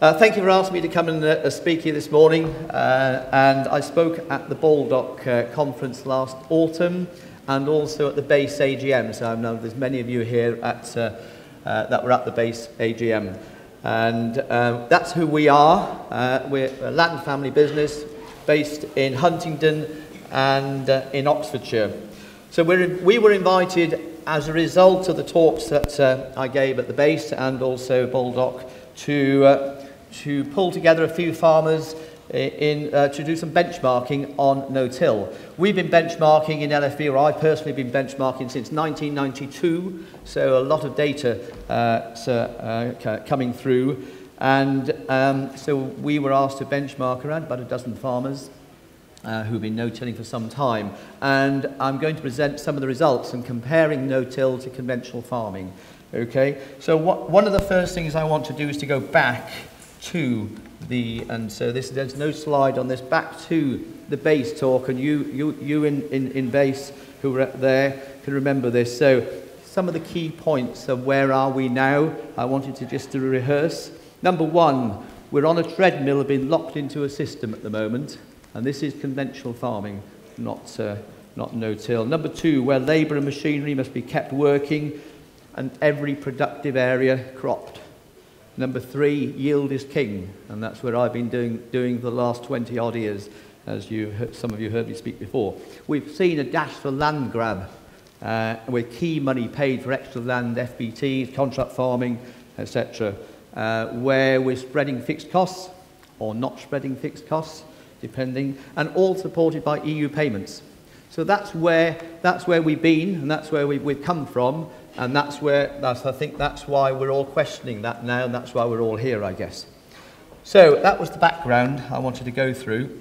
Uh, thank you for asking me to come and uh, speak here this morning. Uh, and I spoke at the Baldock uh, conference last autumn and also at the BASE AGM. So I know there's many of you here at, uh, uh, that were at the BASE AGM. And um, that's who we are. Uh, we're a Latin family business based in Huntingdon and uh, in Oxfordshire. So we're, we were invited as a result of the talks that uh, I gave at the BASE and also Baldock to, uh, to pull together a few farmers in, uh, to do some benchmarking on no-till. We've been benchmarking in LFB, or I've personally been benchmarking since 1992, so a lot of data uh, so, uh, coming through. And um, so we were asked to benchmark around about a dozen farmers uh, who've been no-tilling for some time. And I'm going to present some of the results and comparing no-till to conventional farming. Okay, so what, one of the first things I want to do is to go back to the, and so this, there's no slide on this, back to the BASE talk, and you, you, you in, in, in BASE who were there can remember this. So some of the key points of where are we now, I wanted to just to rehearse. Number one, we're on a treadmill, being locked into a system at the moment. And this is conventional farming, not, uh, not no-till. Number two, where labour and machinery must be kept working and every productive area cropped. Number three, yield is king, and that's where I've been doing, doing the last 20 odd years, as you, some of you heard me speak before. We've seen a dash for land grab, uh, with key money paid for extra land, FBTs, contract farming, etc., uh, where we're spreading fixed costs or not spreading fixed costs depending, and all supported by EU payments. So that's where, that's where we've been, and that's where we, we've come from, and that's where, that's, I think that's why we're all questioning that now, and that's why we're all here, I guess. So that was the background I wanted to go through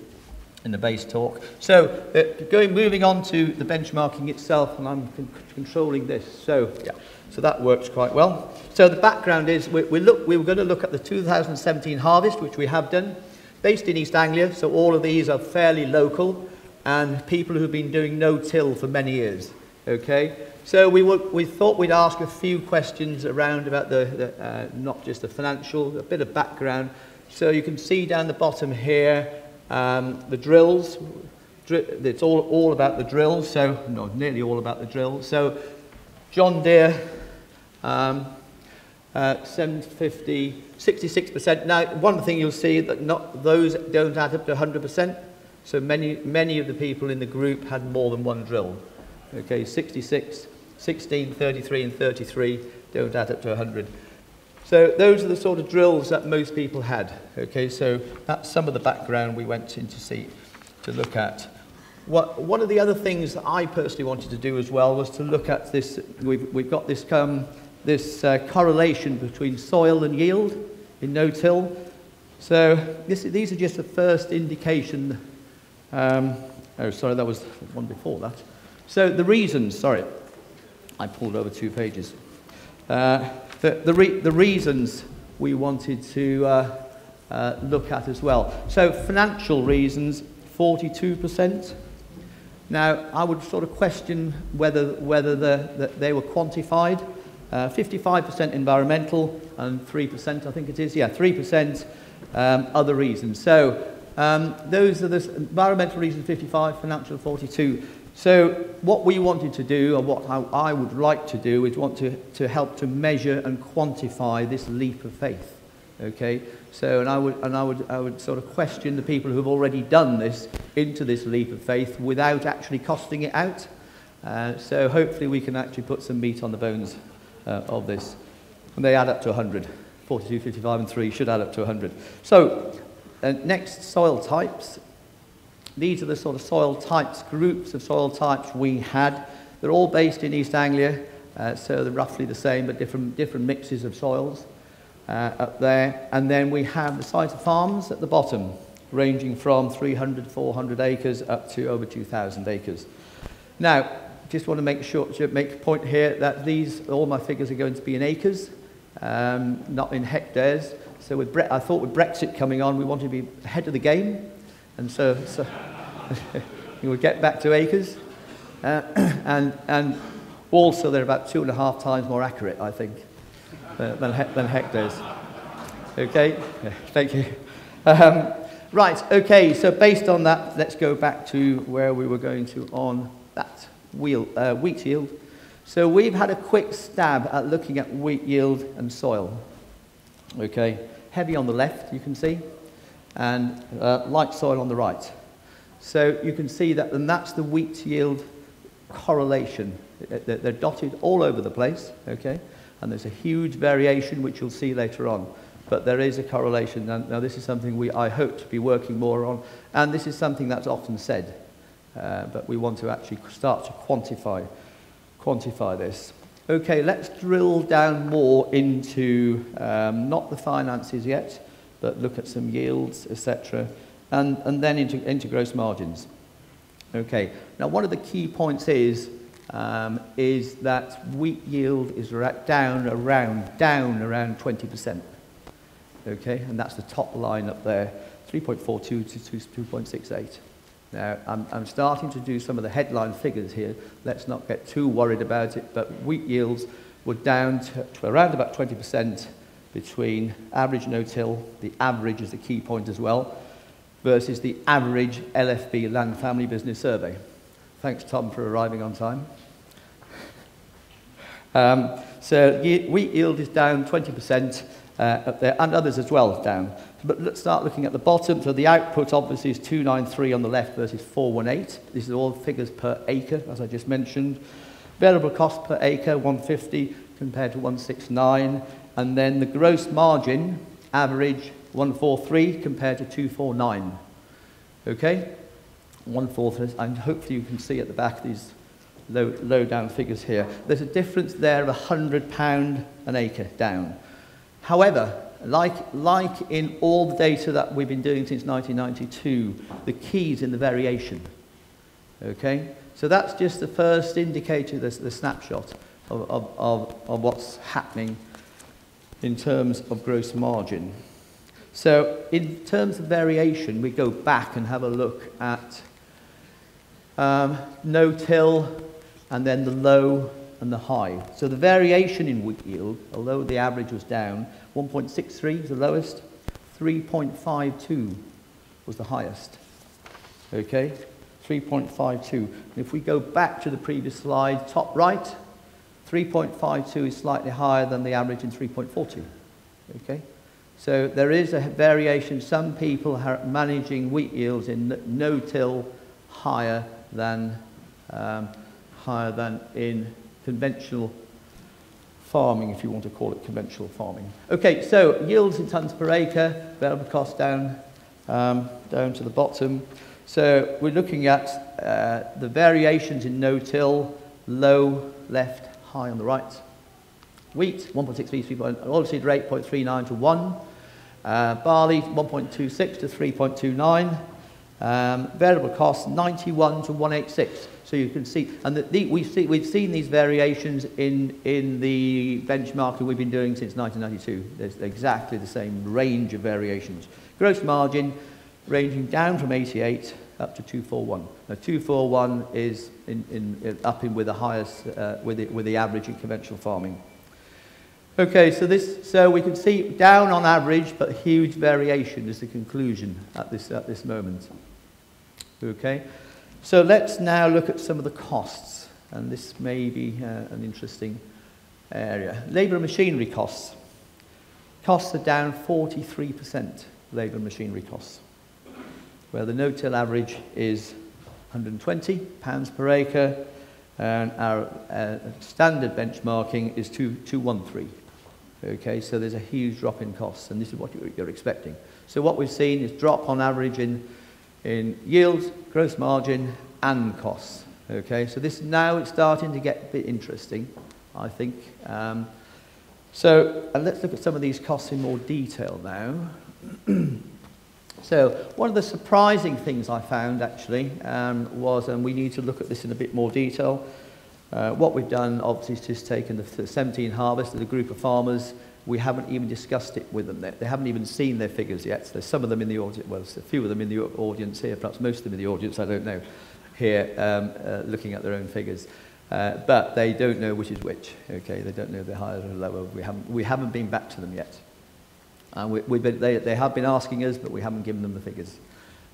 in the BASE talk. So uh, going, moving on to the benchmarking itself, and I'm con controlling this. So yeah, so that works quite well. So the background is we, we, look, we were going to look at the 2017 harvest, which we have done based in East Anglia, so all of these are fairly local, and people who've been doing no-till for many years. Okay, so we, we thought we'd ask a few questions around about the, the uh, not just the financial, a bit of background. So you can see down the bottom here um, the drills. It's all, all about the drills, so no, nearly all about the drills. So John Deere, um, uh, 750 66%. Now, one thing you'll see that not, those don't add up to 100%. So many, many of the people in the group had more than one drill. Okay, 66, 16, 33, and 33 don't add up to 100. So those are the sort of drills that most people had. Okay, so that's some of the background we went in to see, to look at. What, one of the other things that I personally wanted to do as well was to look at this. We've, we've got this um, this uh, correlation between soil and yield in no-till. So this, these are just the first indication. Um, oh, sorry, that was one before that. So the reasons, sorry, I pulled over two pages. Uh, the, the, re the reasons we wanted to uh, uh, look at as well. So financial reasons, 42%. Now, I would sort of question whether, whether the, the, they were quantified. Uh, 55% environmental and 3%, I think it is, yeah, 3% um, other reasons. So um, those are the environmental reasons 55, financial 42. So what we wanted to do, or what I, would like to do, is want to, to help to measure and quantify this leap of faith. Okay, so and I would and I would I would sort of question the people who've already done this into this leap of faith without actually costing it out. Uh, so hopefully we can actually put some meat on the bones uh, of this. And they add up to 100. 42, 55, and 3 should add up to 100. So, uh, next, soil types. These are the sort of soil types, groups of soil types we had. They're all based in East Anglia, uh, so they're roughly the same, but different, different mixes of soils uh, up there. And then we have the size of farms at the bottom, ranging from 300, 400 acres up to over 2,000 acres. Now, just want to make sure to make a point here that these all my figures are going to be in acres, um, not in hectares. So with Bre I thought with Brexit coming on, we wanted to be ahead of the game, and so, so we would get back to acres, uh, and and also they're about two and a half times more accurate, I think, uh, than, than hectares. Okay, yeah, thank you. Um, right, okay, so based on that, let's go back to where we were going to on that wheel, uh, wheat yield. So we've had a quick stab at looking at wheat yield and soil. Okay, heavy on the left, you can see, and uh, light soil on the right. So you can see that, and that's the wheat yield correlation. They're dotted all over the place, okay? And there's a huge variation, which you'll see later on. But there is a correlation. Now, this is something we, I hope to be working more on. And this is something that's often said. Uh, but we want to actually start to quantify quantify this. Okay, let's drill down more into um, not the finances yet, but look at some yields, etc., and, and then into, into gross margins. Okay, now one of the key points is, um, is that wheat yield is down around, down around 20%. Okay, and that's the top line up there, 3.42 to 2.68. Now, I'm, I'm starting to do some of the headline figures here. Let's not get too worried about it, but wheat yields were down to, to around about 20% between average no-till, the average is the key point as well, versus the average LFB Land Family Business Survey. Thanks, Tom, for arriving on time. Um, so wheat yield is down 20% uh, up there, and others as well down. But let's start looking at the bottom. So the output obviously is 293 on the left versus 418. These are all figures per acre, as I just mentioned. Variable cost per acre, 150 compared to 169. And then the gross margin, average 143 compared to 249. Okay? 143, and hopefully you can see at the back these low, low down figures here. There's a difference there of £100 an acre down. However, like, like in all the data that we've been doing since 1992, the key's in the variation. Okay? So that's just the first indicator, the, the snapshot of, of, of, of what's happening in terms of gross margin. So in terms of variation, we go back and have a look at um, no-till and then the low and the high. So the variation in wheat yield, although the average was down, 1.63 was the lowest, 3.52 was the highest. Okay, 3.52. If we go back to the previous slide, top right, 3.52 is slightly higher than the average in 3.42. Okay, so there is a variation. Some people are managing wheat yields in no-till higher than um, higher than in conventional farming, if you want to call it conventional farming. Okay, so yields in tonnes per acre, variable cost down, um, down to the bottom. So we're looking at uh, the variations in no-till, low left, high on the right. Wheat, 1.63, 3. Oilseed rape, 0.39 to 1. Uh, barley, 1.26 to 3.29. Um, variable cost, 91 to 186. So you can see, and the, the, we've, see, we've seen these variations in, in the benchmarking we've been doing since 1992. There's exactly the same range of variations. Gross margin ranging down from 88 up to 241. Now 241 is in, in, up in with the highest, uh, with, the, with the average in conventional farming. Okay, so this, so we can see down on average, but huge variation is the conclusion at this, at this moment. Okay. So let's now look at some of the costs, and this may be uh, an interesting area. Labour and machinery costs. Costs are down 43%, labour and machinery costs, where the no-till average is 120 pounds per acre, and our uh, standard benchmarking is 213. Okay, so there's a huge drop in costs, and this is what you're expecting. So what we've seen is drop on average in in yields, gross margin, and costs. Okay, so this now it's starting to get a bit interesting, I think. Um, so let's look at some of these costs in more detail now. so one of the surprising things I found actually um, was, and we need to look at this in a bit more detail, uh, what we've done obviously is just taken the, the 17 harvest of a group of farmers we haven't even discussed it with them. They, they haven't even seen their figures yet. There's some of them in the audience, well, a few of them in the audience here, perhaps most of them in the audience, I don't know, here um, uh, looking at their own figures. Uh, but they don't know which is which. Okay, they don't know the higher or lower. We haven't, we haven't been back to them yet. And we, been, they, they have been asking us, but we haven't given them the figures.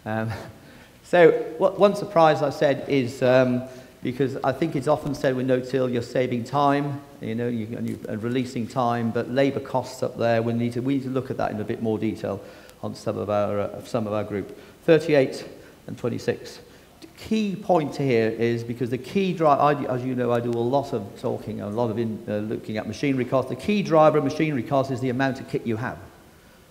Um, so what, one surprise I said is um, because I think it's often said with no-till you're saving time, you know, you, and you're releasing time, but labour costs up there, we need, to, we need to look at that in a bit more detail on some of our, uh, some of our group. 38 and 26. The key point here is because the key driver, as you know, I do a lot of talking, a lot of in, uh, looking at machinery costs. The key driver of machinery costs is the amount of kit you have,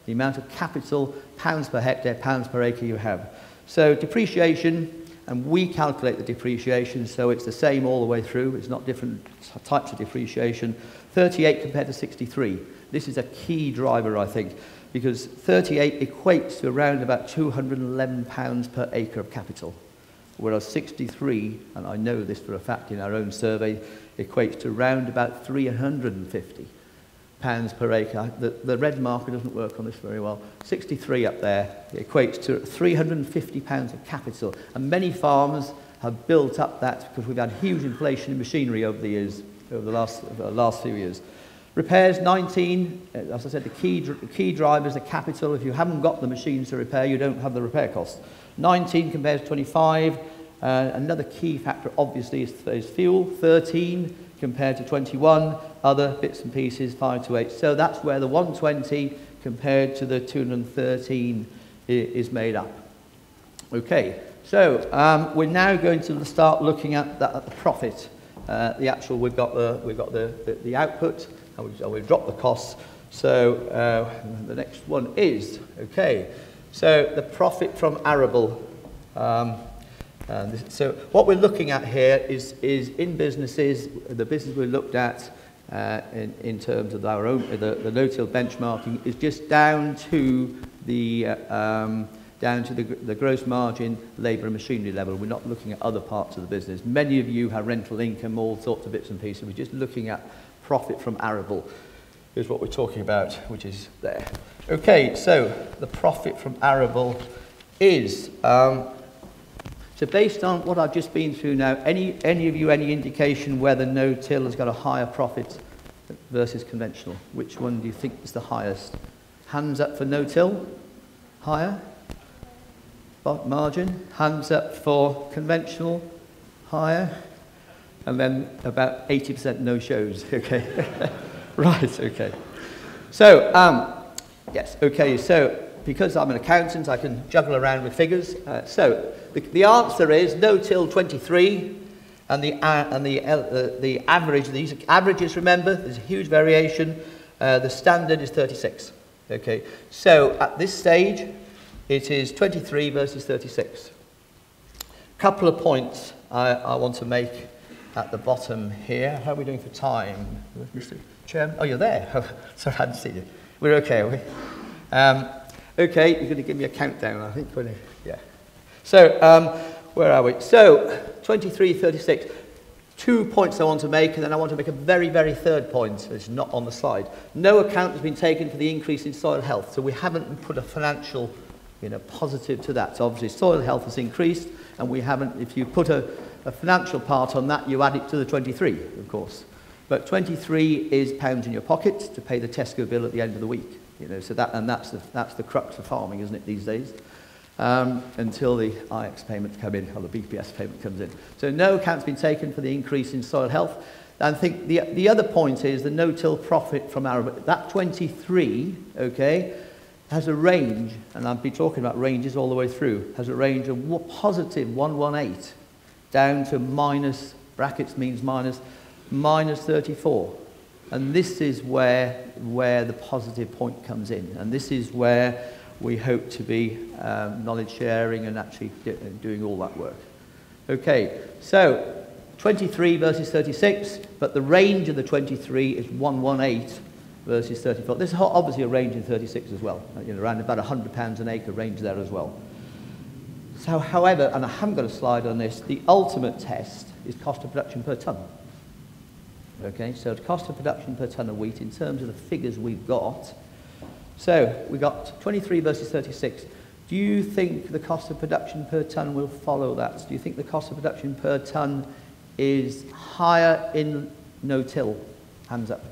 the amount of capital, pounds per hectare, pounds per acre you have. So depreciation, and we calculate the depreciation, so it's the same all the way through. It's not different types of depreciation. 38 compared to 63. This is a key driver, I think, because 38 equates to around about 211 pounds per acre of capital, whereas 63, and I know this for a fact in our own survey, equates to around about 350 pounds per acre. The, the red marker doesn't work on this very well. 63 up there equates to 350 pounds of capital. And many farms have built up that because we've had huge inflation in machinery over the years, over the last, over the last few years. Repairs 19, uh, as I said, the key, the key drivers are capital. If you haven't got the machines to repair, you don't have the repair costs. 19 compared to 25. Uh, another key factor, obviously, is, is fuel. 13 compared to 21, other bits and pieces 5 to 8. So that's where the 120 compared to the 213 is made up. Okay, so um, we're now going to start looking at, at the profit. Uh, the actual, we've got the, we've got the, the, the output, and we've, we've dropped the costs. So uh, the next one is, okay, so the profit from arable. Um, and this, so what we're looking at here is, is in businesses, the business we looked at uh, in, in terms of our own, the, the no-till benchmarking is just down to the, uh, um, down to the, the gross margin, labour and machinery level. We're not looking at other parts of the business. Many of you have rental income, all sorts of bits and pieces. We're just looking at profit from arable is what we're talking about, which is there. Okay, so the profit from arable is um, So based on what I've just been through now, any, any of you, any indication whether no-till has got a higher profit versus conventional? Which one do you think is the highest? Hands up for no-till? Higher? Margin? Hands up for conventional? Higher? And then about 80% no-shows, okay? right, okay. So, um, yes, okay, so because I'm an accountant, I can juggle around with figures. Uh, so the, the answer is no till 23, and the, uh, and the, uh, the average, these averages, remember, there's a huge variation. Uh, the standard is 36. Okay, so at this stage, it is 23 versus 36. Couple of points I, I want to make at the bottom here. How are we doing for time? Mr. Chairman? Oh, you're there. Sorry, I hadn't seen you. We're okay, are we? Um, Okay, you're going to give me a countdown, I think, you? Yeah. So, um, where are we? So, 23, 36. Two points I want to make, and then I want to make a very, very third point, which is not on the slide. No account has been taken for the increase in soil health, so we haven't put a financial you know, positive to that. So obviously soil health has increased, and we haven't, if you put a, a financial part on that, you add it to the 23, of course. But 23 is pounds in your pocket to pay the Tesco bill at the end of the week. You know, so that, and that's the, that's the crux of farming, isn't it, these days? Um, until the IX payments come in, or the BPS payment comes in. So no account's been taken for the increase in soil health. And I think the, the other point is the no-till profit from arable. That 23, okay, has a range, and I've been talking about ranges all the way through, has a range of positive 118 down to minus, brackets means minus, minus 34. And this is where, where the positive point comes in. And this is where we hope to be um, knowledge sharing and actually doing all that work. Okay, so 23 versus 36, but the range of the 23 is 118 versus 34. There's obviously a range in 36 as well, you know, around about 100 pounds an acre range there as well. So, however, and I haven't got a slide on this, the ultimate test is cost of production per tonne. Okay, so the cost of production per tonne of wheat in terms of the figures we've got. So we got 23 versus 36. Do you think the cost of production per tonne will follow that? Do you think the cost of production per tonne is higher in no-till? Hands up.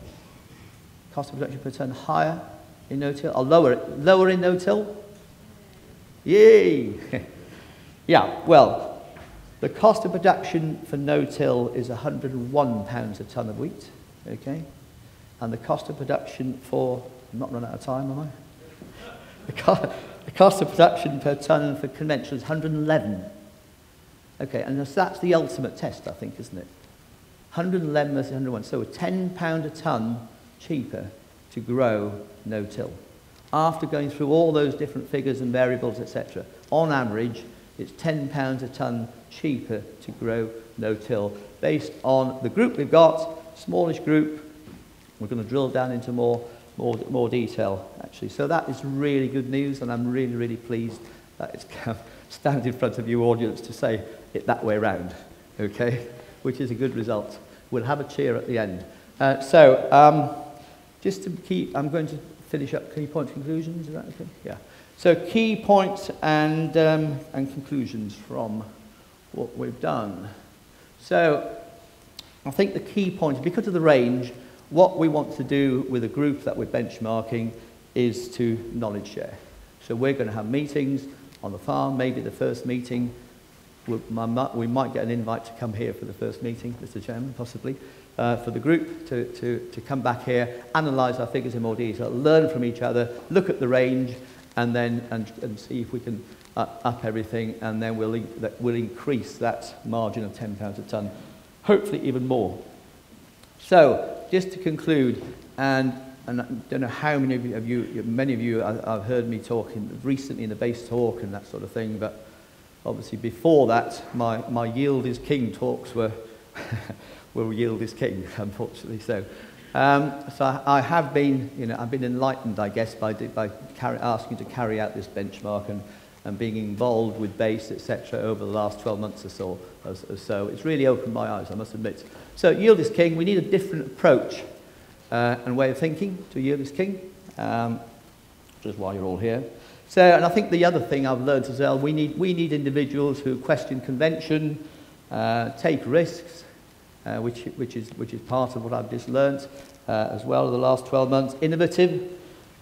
Cost of production per tonne higher in no-till? I'll lower. Lower in no-till? Yay! yeah, well, the cost of production for no-till is £101 a tonne of wheat, okay? And the cost of production for, I'm not running out of time, am I? The, co the cost of production per tonne for conventional is 111. Okay, and that's the ultimate test, I think, isn't it? 111 versus 101. So £10 a tonne cheaper to grow no-till. After going through all those different figures and variables, etc., on average, it's £10 a tonne cheaper to grow no-till based on the group we've got, smallish group. We're going to drill down into more, more, more detail, actually. So that is really good news, and I'm really, really pleased that it's stand in front of you audience to say it that way around, okay? Which is a good result. We'll have a cheer at the end. Uh, so, um, just to keep, I'm going to finish up key points conclusions, is that okay? Yeah. So key points and, um, and conclusions from what we've done. So I think the key point, because of the range, what we want to do with a group that we're benchmarking is to knowledge share. So we're going to have meetings on the farm, maybe the first meeting. We might get an invite to come here for the first meeting, Mr Chairman, possibly uh, for the group to, to, to come back here, analyse our figures in more detail, learn from each other, look at the range, and then and, and see if we can uh, up everything, and then we'll, that we'll increase that margin of £10 a tonne, hopefully even more. So, just to conclude, and, and I don't know how many of you, of you many of you have heard me talking recently in the BASE talk and that sort of thing, but obviously before that, my, my yield is king talks were will yield is king, unfortunately. So, um, so I have been, you know, I've been enlightened, I guess, by, by carry, asking to carry out this benchmark and, and being involved with BASE, etc., over the last 12 months or so, or so. It's really opened my eyes, I must admit. So yield is king. We need a different approach uh, and way of thinking to yield is king, um, which is why you're all here. So, and I think the other thing I've learned as well, we need, we need individuals who question convention, uh, take risks, uh, which, which, is, which is part of what I've just learnt uh, as well in the last 12 months. Innovative.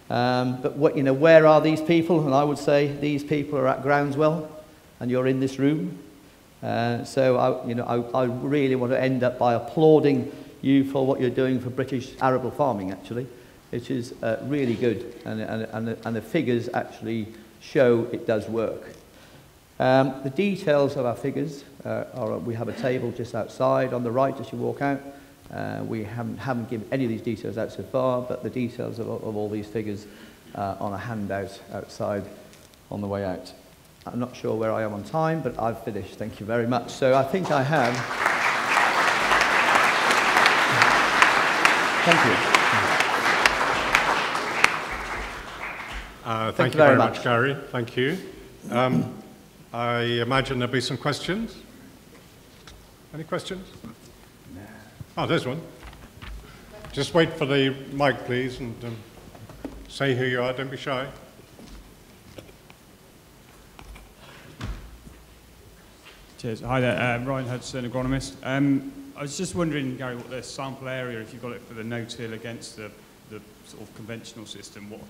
Um, but what, you know, where are these people? And I would say these people are at Groundswell, and you're in this room. Uh, so I, you know, I, I really want to end up by applauding you for what you're doing for British arable farming, actually, which is uh, really good. And, and, and, the, and the figures actually show it does work. Um, the details of our figures uh, are, we have a table just outside on the right as you walk out. Uh, we haven't, haven't given any of these details out so far, but the details of, of all these figures uh, on a handout outside on the way out. I'm not sure where I am on time, but I've finished. Thank you very much. So I think I have. Thank you. Uh, thank, thank, you very, much, much, Gary. Thank you. Um, I imagine there'll be some questions. Any questions? Oh, there's one. Just wait for the mic, please, and um, say who you are. Don't be shy. Cheers. Hi there, uh, Ryan Hudson, agronomist. Um, I was just wondering, Gary, what the sample area, if you've got it for the no-till against the, the sort of conventional system, what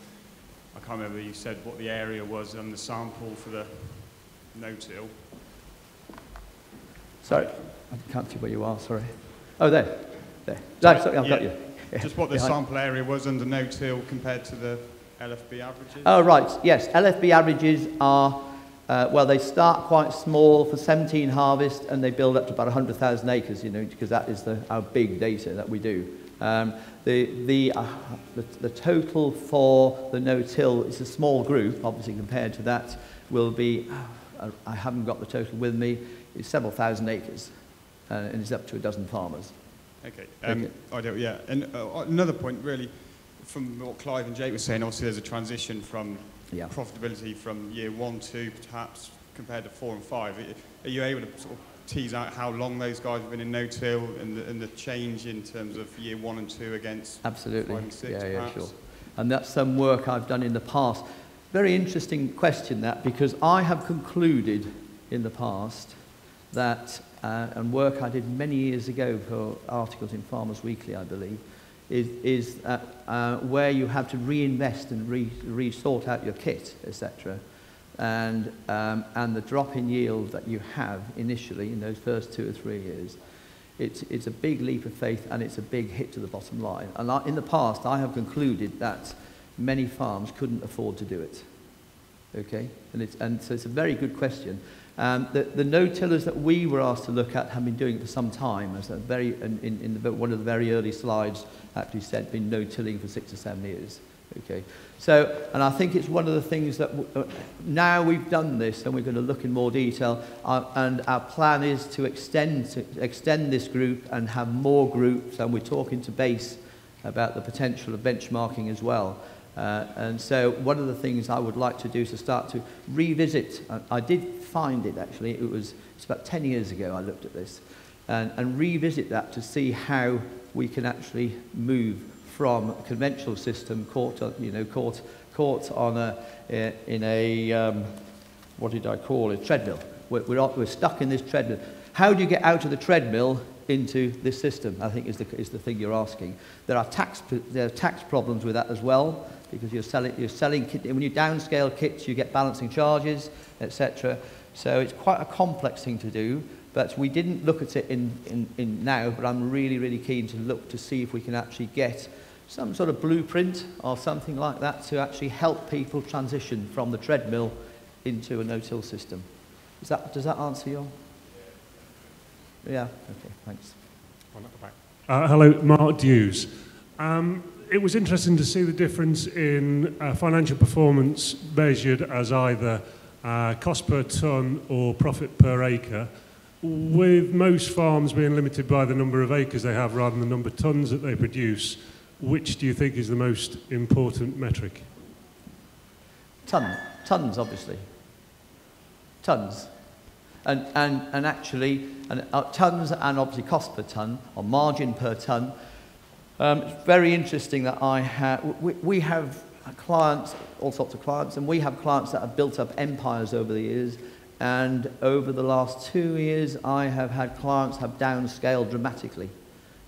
I can't remember you said what the area was on the sample for the no-till. Sorry, I can't see where you are, sorry. Oh, there. There. No, sorry, I've yeah. got you. Yeah. Just what the Behind. sample area was under no-till compared to the LFB averages? Oh, right. Yes, LFB averages are, uh, well, they start quite small for 17 harvest and they build up to about 100,000 acres, you know, because that is the, our big data that we do. Um, the, the, uh, the, the total for the no-till is a small group, obviously, compared to that, will be I haven't got the total with me, it's several thousand acres, uh, and it's up to a dozen farmers. Okay, um, I don't, yeah. And uh, another point, really, from what Clive and Jake were saying, obviously there's a transition from yeah. profitability from year one, two, perhaps compared to four and five. Are you able to sort of tease out how long those guys have been in no-till and the, and the change in terms of year one and two against Absolutely. five and six, yeah, perhaps? yeah, sure. And that's some work I've done in the past. Very interesting question that, because I have concluded in the past that, uh, and work I did many years ago for articles in Farmers Weekly, I believe, is, is uh, uh, where you have to reinvest and re, re-sort out your kit, etc. And, um, and the drop in yield that you have initially in those first two or three years, it's, it's a big leap of faith and it's a big hit to the bottom line. And I, in the past, I have concluded that many farms couldn't afford to do it. Okay? And, it's, and so it's a very good question. Um, the, the no-tillers that we were asked to look at have been doing it for some time. As a very, in, in the, one of the very early slides actually said, been no-tilling for six or seven years. Okay, so, and I think it's one of the things that uh, now we've done this and we're going to look in more detail, uh, and our plan is to extend, to extend this group and have more groups, and we're talking to BASE about the potential of benchmarking as well. Uh, and so one of the things I would like to do is to start to revisit, I, I did find it actually, it was it's about 10 years ago I looked at this, and, and revisit that to see how we can actually move from a conventional system caught, you know, caught, caught on a, in a, um, what did I call it, treadmill. We're, we're, we're stuck in this treadmill. How do you get out of the treadmill into this system, I think is the, is the thing you're asking. There are, tax, there are tax problems with that as well because you're selling, you're selling when you downscale kits, you get balancing charges, etc. So it's quite a complex thing to do, but we didn't look at it in, in, in now, but I'm really, really keen to look to see if we can actually get some sort of blueprint or something like that to actually help people transition from the treadmill into a no-till system. Is that, does that answer your... Yeah, okay, thanks. One at the back. Uh, hello, Mark Dews. Um, it was interesting to see the difference in uh, financial performance measured as either uh, cost per tonne or profit per acre, with most farms being limited by the number of acres they have rather than the number of tonnes that they produce, which do you think is the most important metric? Ton, tons, obviously. Tons. And, and, and actually, and, uh, tons and obviously cost per tonne, or margin per tonne, um, it's very interesting that I have, we, we have clients, all sorts of clients, and we have clients that have built up empires over the years. And over the last two years, I have had clients have downscaled dramatically.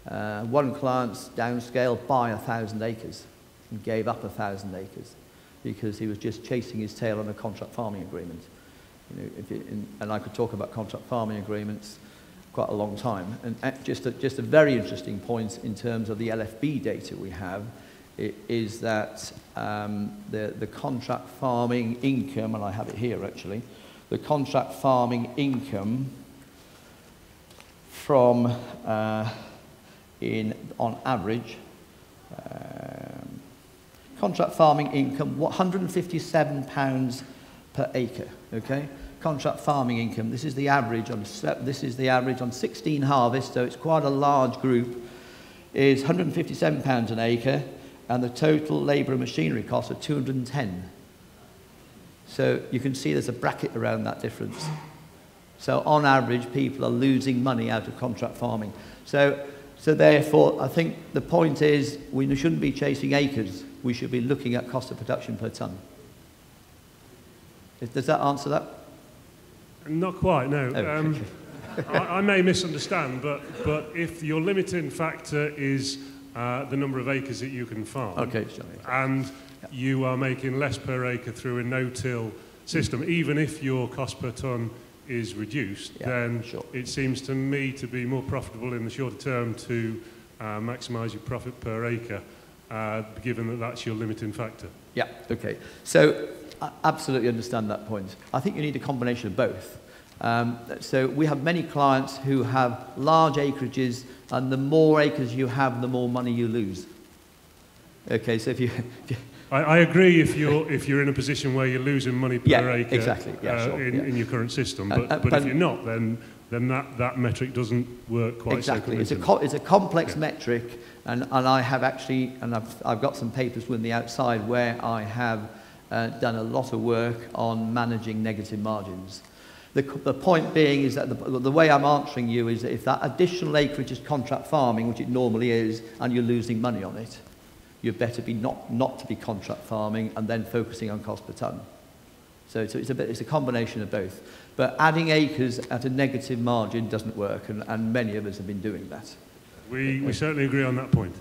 Uh, one client's downscaled by a thousand acres and gave up a thousand acres because he was just chasing his tail on a contract farming agreement. You know, and I could talk about contract farming agreements quite a long time. And just a, just a very interesting point in terms of the LFB data we have is that um, the, the contract farming income, and I have it here actually, the contract farming income from, uh, in, on average, um, contract farming income, 157 pounds per acre, okay? Contract farming income. This is the average on, this is the average on 16 harvests, so it's quite a large group, is 157 pounds an acre, and the total labour and machinery costs are 210. So you can see there's a bracket around that difference. So on average, people are losing money out of contract farming. So, so therefore, I think the point is we shouldn't be chasing acres. We should be looking at cost of production per tonne. Does that answer that? Not quite, no. Oh, um, I, I, may misunderstand, but, but if your limiting factor is uh, the number of acres that you can farm, okay, and you are making less per acre through a no-till system, even if your cost per tonne is reduced, yeah, then sure. it seems to me to be more profitable in the shorter term to uh, maximise your profit per acre, uh, given that that's your limiting factor. Yeah, okay. So I absolutely understand that point. I think you need a combination of both. Um, so we have many clients who have large acreages, and the more acres you have, the more money you lose. Okay, so if you... If you I, I agree if you're, if you're in a position where you're losing money per yeah, acre exactly. yeah, uh, sure, in, yeah. in your current system, but, uh, uh, but, but if you're not, then, then that, that metric doesn't work quite exactly. so It's a, it's a complex metric, and, and I have actually, and I've, I've got some papers with me outside where I have uh, done a lot of work on managing negative margins. The, the point being is that the, the way I'm answering you is that if that additional acreage is contract farming, which it normally is, and you're losing money on it, you'd better be not, not to be contract farming and then focusing on cost per tonne. So it's a, it's, a bit, it's a combination of both. But adding acres at a negative margin doesn't work, and, and many of us have been doing that. We, we certainly agree on that point.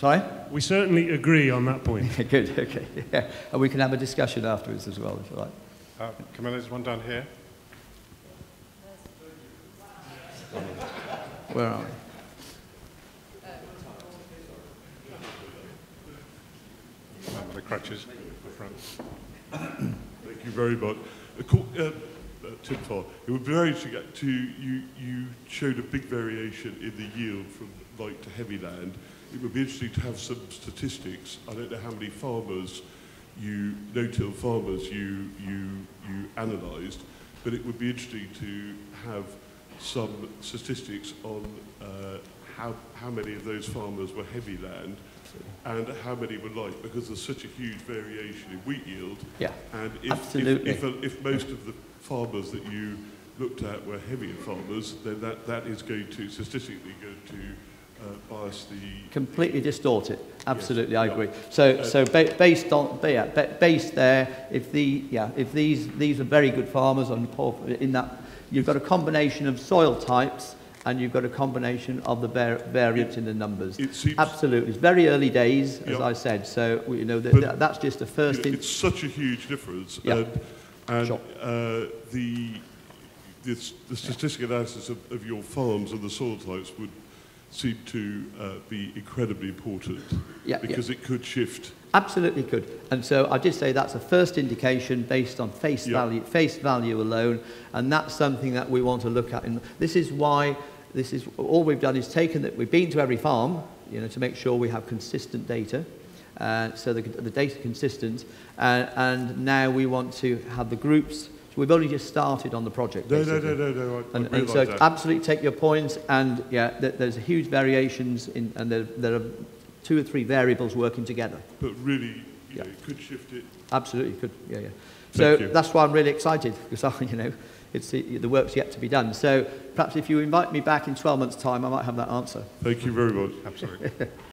Sorry? We certainly agree on that point. Good, okay. Yeah. And we can have a discussion afterwards as well, if you like. Uh, Camilla, there's one down here. Where are we? the crutches front. Thank you very much. Uh, uh, Tim Farr, it would be very interesting to, you, you showed a big variation in the yield from light to heavy land. It would be interesting to have some statistics. I don't know how many farmers you, no-till farmers you, you, you analysed, but it would be interesting to have some statistics on uh, how, how many of those farmers were heavy land and how many were light, because there's such a huge variation in wheat yield. Yeah, and if, absolutely. If, if, if most of the farmers that you looked at were heavier farmers, then that, that is going to, statistically, going to bias the... Completely distort it. Absolutely, yes. I agree. So, uh, so ba based on yeah, based there, if the yeah, if these these are very good farmers on in that, you've got a combination of soil types and you've got a combination of the var variance in the numbers. It seems Absolutely. It's very early days, as I said, so you know the, that's just the first... You know, it's such a huge difference. And, and sure. uh, the, the, the statistic analysis of, of your farms and the soil types would seem to uh, be incredibly important yeah, because yeah. it could shift. Absolutely could. And so I did say that's a first indication based on face yeah. value, face value alone, and that's something that we want to look at. And this is why this is all we've done is taken that we've been to every farm, you know, to make sure we have consistent data. Uh, so the, the data consistent, uh, and now we want to have the groups we've only just started on the project. No, no, no, no, no. I, and, I and so that. absolutely take your points, and yeah, th there's huge variations, in, and there, there are two or three variables working together. But really, yeah. Know, it could shift it. Absolutely, could. Yeah, yeah. So that's why I'm really excited because I, you know, it's the, the work's yet to be done. So perhaps if you invite me back in 12 months' time, I might have that answer. Thank you very much. Absolutely.